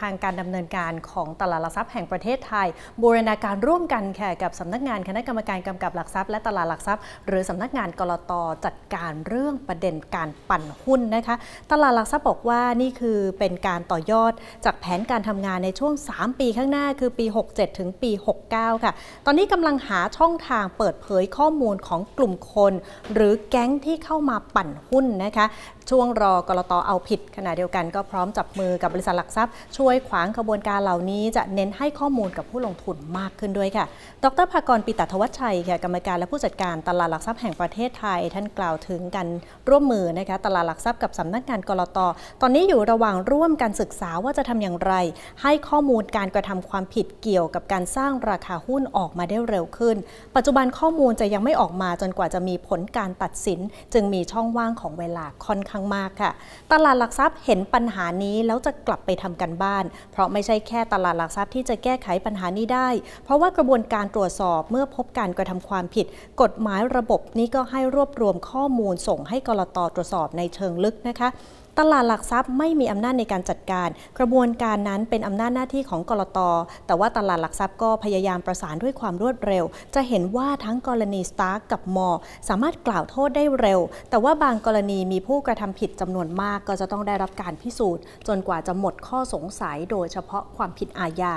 ทางการดำเนินการของตลาดหลักทรัพย์แห่งประเทศไทย บูรณาการร่วมกันค่ะกับสำนักงานคณะกรรมการกำกับหลักทรัพย์และตลาดหลักทรัพย์ หรือสำนักงานกรตจัดการเรื่องประเด็นการปั่นหุ้นนะคะ ตลาดหลักทรัพย์บอกว่านี่คือเป็นการต่อยอดจากแผนการทำงานในช่วง 3 ปีข้างหน้าคือปี 67 ถึงปี 69 ค่ะ ตอนนี้กำลังหาช่องทางเปิดเผยข้อมูลของกลุ่มคน หรือแก๊งที่เข้ามาปั่นหุ้นนะคะ ช่วงรอกรตเอาผิด ขณะเดียวกันก็พร้อมจับมือกับบริษัทหลักทรัพย์ ช่วยขวางขบวนการเหล่านี้จะเน้นให้ข้อมูลกับผู้ลงทุนมากขึ้นด้วยค่ะ ดรภากรปิตทวัชชัยค่ะกรรมการและผู้จัดการตลาดหลักทรัพย์แห่งประเทศไทย ท่านกล่าวถึงกันร่วมมือนะคะตลาดหลักทรัพย์กับสำนักงานกรตตอนนี้อยู่ระหว่างร่วมการศึกษาว่าจะทำอย่างไร ให้ข้อมูลการกระทำความผิดเกี่ยวกับการสร้างราคาหุ้นออกมาได้เร็วขึ้น ปัจจุบันข้อมูลจะยังไม่ออกมาจนกว่าจะมีผลการตัดสิน จึงมีช่องว่างของเวลาค่อนข้างมากค่ะ ตลาดหลักทรัพย์เห็นปัญหานี้แล้วจะกลับไปทำกันบ้าน เพราะไม่ใช่แค่ตลาดหลักทรัพย์ที่จะแก้ไขปัญหานี้ได้ เพราะว่ากระบวนการตรวจสอบเมื่อพบการกระทำความผิด กฎหมายระบบนี้ก็ให้รวบรวมข้อมูลส่งให้กรตตรวจสอบในเชิงลึกนะคะ ตลาดหลักทรัพย์ไม่มีอำนาจในการจัดการ กระบวนการนั้นเป็นอำนาจหน้าที่ของกรตแต่ว่าตลาดหลักทรัพย์ก็พยายามประสานด้วยความรวดเร็ว จะเห็นว่าทั้งกรณีสตาร์กกับมอสามารถกล่าวโทษได้เร็ว แต่ว่าบางกรณีมีผู้กระทำผิดจำนวนมากก็จะต้องได้รับการพิสูจน์ จนกว่าจะหมดข้อสงสัยโดยเฉพาะความผิดอาญา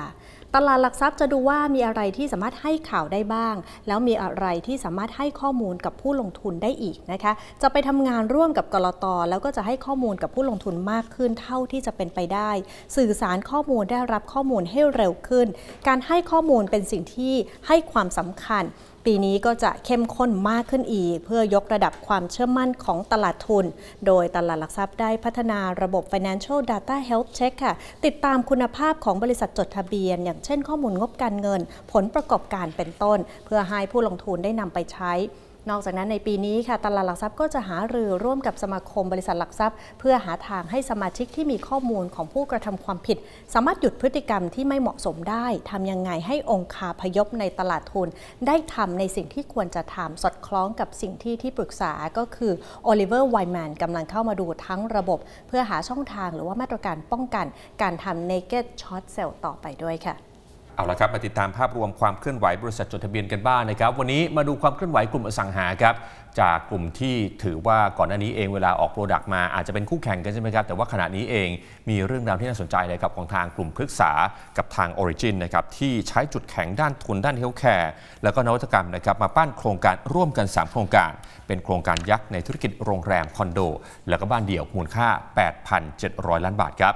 ตลาดหลักทรัพย์จะดูว่ามีอะไรที่สามารถให้ข่าวได้บ้าง แล้วมีอะไรที่สามารถให้ข้อมูลกับผู้ลงทุนได้อีกนะคะ จะไปทำงานร่วมกับกรตแล้วก็จะให้ข้อมูลกับผู้ลงทุนมากขึ้นเท่าที่จะเป็นไปได้ สื่อสารข้อมูลได้รับข้อมูลให้เร็วขึ้น การให้ข้อมูลเป็นสิ่งที่ให้ความสำคัญ ปีนี้ก็จะเข้มข้นมากขึ้นอีก เพื่อยกระดับความเชื่อมั่นของตลาดทุน โดยตลาดหลักทรัพย์ได้พัฒนาระบบ Financial Data Health Check ค่ะ ติดตามคุณภาพของบริษัทจดทะเบียน อย่างเช่นข้อมูลงบการเงิน ผลประกอบการเป็นต้น เพื่อให้ผู้ลงทุนได้นำไปใช้ นอกจากนั้นในปีนี้ค่ะตลาดหลักทรัพย์ก็จะหารือร่วมกับสมาคมบริษัทหลักทรัพย์ เพื่อหาทางให้สมาชิกที่มีข้อมูลของผู้กระทำความผิด สามารถหยุดพฤติกรรมที่ไม่เหมาะสมได้ทำยังไงให้องค์คาพยพในตลาดทุน ได้ทำในสิ่งที่ควรจะทำสอดคล้องกับสิ่งที่ที่ปรึกษาก็คือ Oliver Wyman กำลังเข้ามาดูทั้งระบบ เพื่อหาช่องทางหรือว่ามาตรการป้องกัน การทำ naked short sell ต่อไปด้วยค่ะ เอาละครับมาติดตามภาพรวมความเคลื่อนไหวบริษัทจดทะเบียนกันบ้างนะครับ วันนี้มาดูความเคลื่อนไหวกลุ่มอสังหาครับจากกลุ่มที่ถือว่าก่อนหน้านี้เองเวลาออก product มาอาจจะเป็นคู่แข่งกันใช่ไหมครับ แต่ว่าขณะนี้เองมีเรื่องราวที่น่าสนใจเลยครับของทางกลุ่มพฤกษากับทาง Origin นะครับที่ใช้จุดแข็งด้านทุนด้าน healthcare แล้วก็นวัตกรรมนะครับมาปั้นโครงการร่วมกัน 3 โครงการ เป็นโครงการยักษ์ในธุรกิจโรงแรมคอนโด แล้วก็บ้านเดี่ยวมูลค่า 8,700 ล้านบาทครับ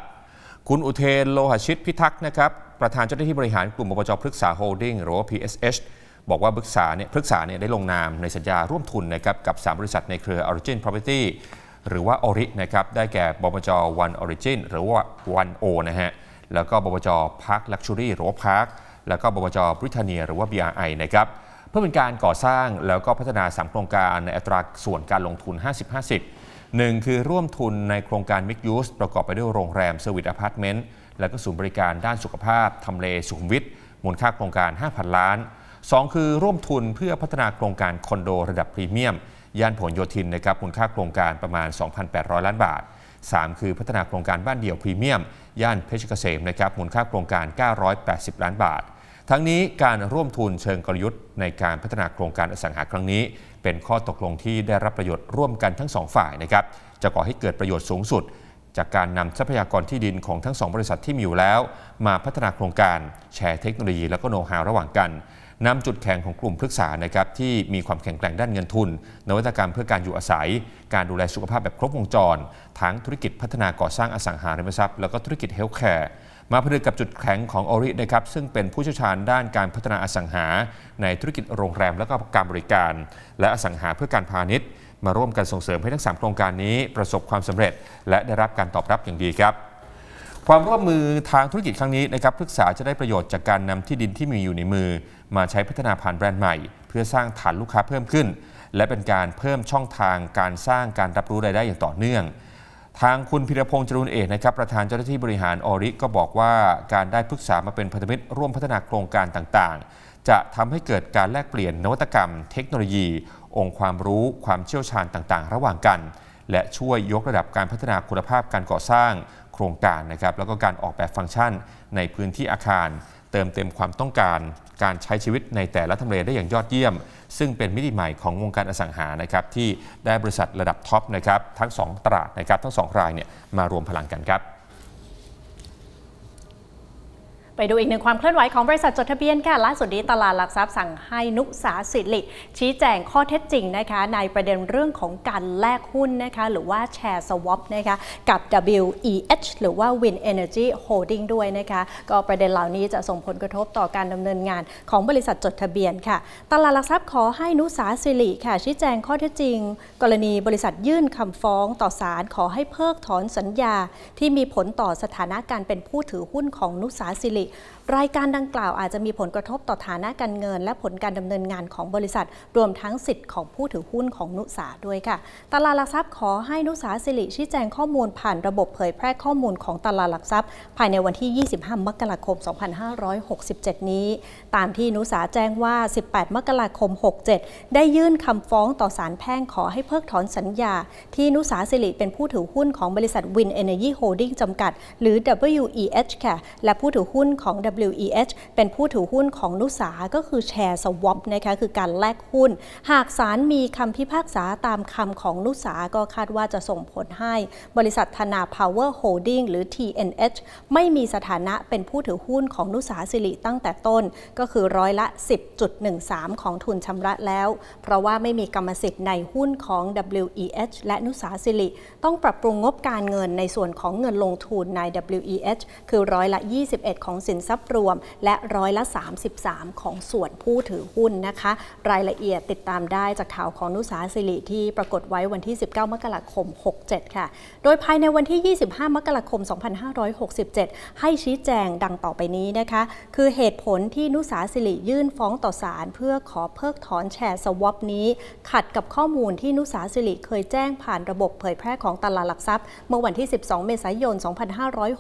คุณอุเทนโลหชิตพิทักษ์นะครับ ประธานเจ้าหน้าที่บริหารกลุ่มบมจพฤกษาโฮลดิ้งหรือว่า PSH บอกว่าพฤกษาเนี่ยพฤกษาเนี่ยได้ลงนามในสัญญาร่วมทุนนะครับกับ 3 บริษัทในเครือ Origin Property หรือว่า Ori นะครับได้แก่บมจ One Origin หรือว่า One O นะฮะแล้วก็บมจ Park Luxury หรือว่า Park แล้วก็บมจบริทาเนียหรือว่า BRI นะครับเพื่อเป็นการก่อสร้างแล้วก็พัฒนา3โครงการในอัตราส่วนการลงทุน 50-50หนึ่งคือร่วมทุนในโครงการ Mixed Use ประกอบไปด้วยโรงแรม service apartment และก็ศูนย์บริการด้านสุขภาพทำเลสุขุมวิทมูลค่าโครงการ 5,000 ล้าน 2 คือร่วมทุนเพื่อพัฒนาโครงการคอนโดระดับพรีเมียม ย่านผลโยธินนะครับมูลค่าโครงการประมาณ 2,800 ล้านบาท 3 คือพัฒนาโครงการบ้านเดี่ยวพรีเมียม ย่านเพชรเกษมนะครับมูลค่าโครงการ 980 ล้านบาท ทั้งนี้การร่วมทุนเชิงกลยุทธ์ในการพัฒนาโครงการอสังหาครั้งนี้ เป็นข้อตกลงที่ได้รับประโยชน์ร่วมกันทั้งสองฝ่ายนะครับจะก่อให้เกิดประโยชน์สูงสุด จากการนำทรัพยากรที่ดินของทั้งสองบริษัทที่มีอยู่แล้ว มาพัฒนาโครงการแชร์เทคโนโลยีและก็โน้ตฮาวระหว่างกันนำจุดแข็งของกลุ่มพฤกษานะครับที่มีความแข็งแกร่งด้านเงินทุน นวัตกรรมเพื่อการอยู่อาศัย การดูแลสุขภาพแบบครบวงจร ทั้งธุรกิจพัฒนาก่อสร้างอสังหาริมทรัพย์แล้วก็ธุรกิจ healthcare มาผนึกกับจุดแข็งของ ORI นะครับซึ่งเป็นผู้เชี่ยวชาญด้านการพัฒนาอสังหา ในธุรกิจโรงแรมและก็การบริการ และอสังหาเพื่อการพาณิชย์ มาร่วมกันส่งเสริมให้ทั้ง 3 โครงการนี้ประสบความสำเร็จ และได้รับการตอบรับอย่างดีครับความร่วมมือทางธุรกิจครั้งนี้นะครับพฤกษาจะได้ประโยชน์จากการนำที่ดินที่มีอยู่ในมือ มาใช้พัฒนาผ่านแบรนด์ใหม่ เพื่อสร้างฐานลูกค้าเพิ่มขึ้น และเป็นการเพิ่มช่องทางการสร้างการรับรู้รายได้อย่างต่อเนื่อง ทางคุณพิรพงษ์จรุนเอกนะครับประธานเจ้าหน้าที่บริหารออริก็บอกว่าการได้ปรึกษามาเป็นพันธมิตรร่วมพัฒนาโครงการต่างๆ จะทำให้เกิดการแลกเปลี่ยนนวัตกรรม เทคโนโลยี องค์ความรู้ความเชี่ยวชาญต่างๆ ระหว่างกัน และช่วยยกระดับการพัฒนาคุณภาพการก่อสร้างโครงการนะครับแล้วก็การออกแบบฟังก์ชันในพื้นที่อาคาร เติมเต็มความต้องการ การใช้ชีวิตในแต่ละทำเลได้อย่างยอดเยี่ยม ซึ่งเป็นมิติใหม่ของวงการอสังหานะครับที่ได้บริษัทระดับท็อปนะครับทั้ง 2 ตลาดนะครับทั้ง 2 รายเนี่ยมารวมพลังกันครับ ไปดูอีกหนึ่งความเคลื่อนไหวของบริษัทจดทะเบียนค่ะล่าสุดนี้ตลาดหลักทรัพย์สั่งให้นุสาสิริชี้แจงข้อเท็จจริงนะคะในประเด็นเรื่องของการแลกหุ้นนะคะหรือว่าแชร์สวอปนะคะกับ WEH หรือว่า Win Energy Holding ด้วยนะคะก็ประเด็นเหล่านี้จะส่งผลกระทบต่อการดำเนินงานของบริษัทจดทะเบียนค่ะ ตลาดหลักทรัพย์ขอให้นุสาสิริค่ะ ชี้แจงข้อเท็จจริง กรณีบริษัทยื่นคำฟ้องต่อศาลขอให้เพิกถอนสัญญา ที่มีผลต่อสถานะการเป็นผู้ถือหุ้นของนุสาสิริรายการดังกล่าวอาจจะมีผลกระทบต่อฐานะการเงิน และผลการดำเนินงานของบริษัท รวมทั้งสิทธิ์ของผู้ถือหุ้นของนุสาด้วยค่ะ ตลาดหลักทรัพย์ขอให้นุสาสิริชี้แจงข้อมูลผ่านระบบเผยแพร่ข้อมูลของตลาดหลักทรัพย์ ภายในวันที่ 25 มกราคม 2567 นี้ ตามที่นุสาแจ้งว่า 18 มกราคม 67 ได้ยื่นคำฟ้องต่อศาลแพ่งขอให้เพิกถอนสัญญา ที่นุสาสิริเป็นผู้ถือหุ้นของบริษัท Win Energy Holding จำกัด หรือ WEH ค่ะ และผู้ถือหุ้นของ WEH เป็นผู้ถือหุ้นของนุสาก็คือแชร์สวอปนะคะคือการแลกหุ้น หากศาลมีคำพิพากษาตามคำของนุสาก็คาดว่าจะส่งผลให้บริษัทธนา Power Holding หรือ TNH ไม่มีสถานะเป็นผู้ถือหุ้นของนุสาสิริตั้งแต่ต้นก็คือร้อยละ 10.13 ของทุนชำระแล้ว เพราะว่าไม่มีกรรมสิทธิ์ในหุ้นของ WEH และนุสาสิริต้องปรับปรุงงบการเงินในส่วนของเงินลงทุนใน WEH คือร้อยละ 21 ของสินทรัพย์รวม และร้อยละ 33 ของส่วนผู้ถือหุ้นนะคะ รายละเอียดติดตามได้จากข่าวของนุสาสิริที่ปรากฏไว้วันที่ 19 มกราคม 67 ค่ะ โดยภายในวันที่ 25 มกราคม 2567 ให้ชี้แจงดังต่อไปนี้นะคะ คือเหตุผลที่นุสาสิริยื่นฟ้องต่อศาลเพื่อขอเพิกถอนแชร์สวอปนี้ ขัดกับข้อมูลที่นุสาสิริเคยแจ้งผ่านระบบเผยแพร่ของตลาดหลักทรัพย์ เมื่อวันที่ 12 เมษายน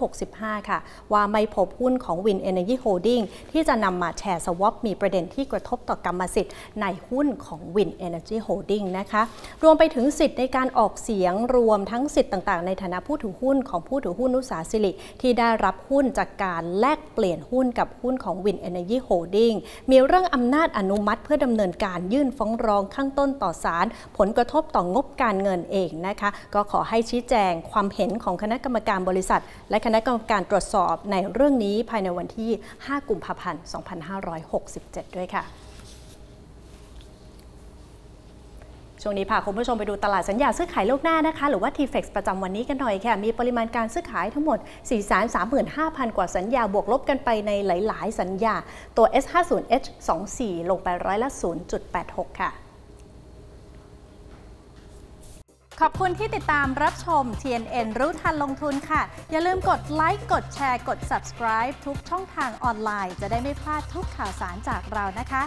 2565 ค่ะ ว่าไม่พบหุ้นของ Win Energy Holding ที่จะนำมาแชร์สวอปมีประเด็นที่กระทบต่อกรรมสิทธิ์ในหุ้นของ Win Energy Holding นะคะรวมไปถึงสิทธิ์ในการออกเสียงรวมทั้งสิทธิ์ต่าง ๆ ในฐานะผู้ถือหุ้นของผู้ถือหุ้นนุสาสิริที่ได้รับหุ้นจากการแลกเปลี่ยนหุ้นกับหุ้นของ Win Energy Holding มีเรื่องอำนาจอนุมัติเพื่อดำเนินการยื่นฟ้องร้องข้างต้นต่อศาลผลกระทบต่องบการเงินเองนะคะ ก็ขอให้ชี้แจงความเห็นของคณะกรรมการบริษัท และคณะกรรมการตรวจสอบในเรื่องนี้ภายในวันที่ 5 กุมภาพันธ์ 2567 ด้วยค่ะช่วงนี้พาคุณผู้ชมไปดูตลาดสัญญาซื้อขายโลกหน้านะคะ หรือว่า TFX ประจำวันนี้กันหน่อยค่ะ มีปริมาณการซื้อขายทั้งหมด 435,000 กว่าสัญญาบวกลบกันไปในหลาย ๆ สัญญา ตัว S50H24 ลงไปร้อยละ 0.86 ค่ะ ขอบคุณที่ติดตามรับชม TNN รู้ทันลงทุนค่ะ อย่าลืมกดไลค์ กดแชร์ กด subscribe ทุกช่องทางออนไลน์ จะได้ไม่พลาดทุกข่าวสารจากเรานะคะ